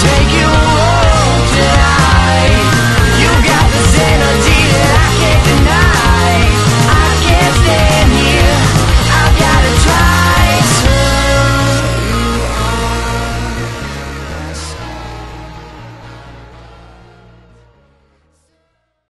take you